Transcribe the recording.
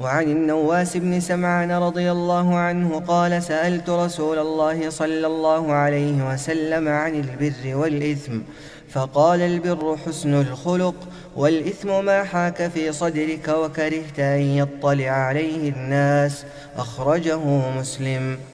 وعن النواس بن سمعان رضي الله عنه قال سألت رسول الله صلى الله عليه وسلم عن البر والإثم فقال البر حسن الخلق والإثم ما حاك في صدرك وكرهت أن يطلع عليه الناس أخرجه مسلم.